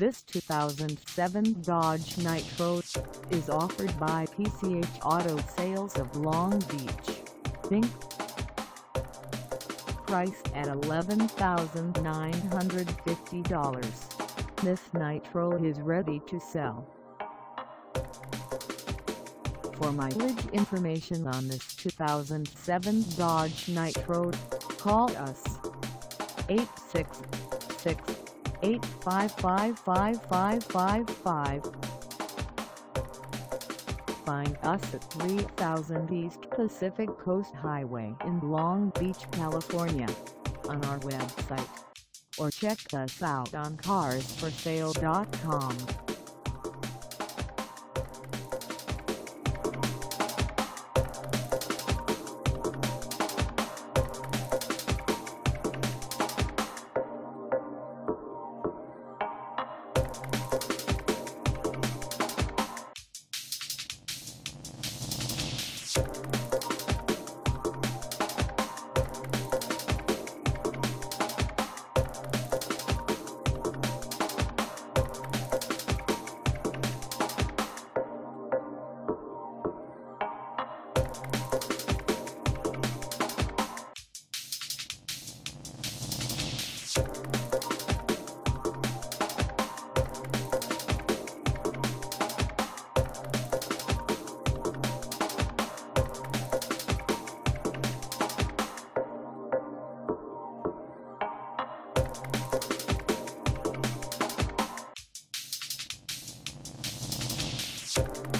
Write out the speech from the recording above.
This 2007 Dodge Nitro is offered by PCH Auto Sales of Long Beach, Inc. Priced at $11,950, this Nitro is ready to sell. For mileage information on this 2007 Dodge Nitro, call us 866 8555555. Find us at 3000 East Pacific Coast Highway in Long Beach, California on our website or check us out on carsforsale.com. Thank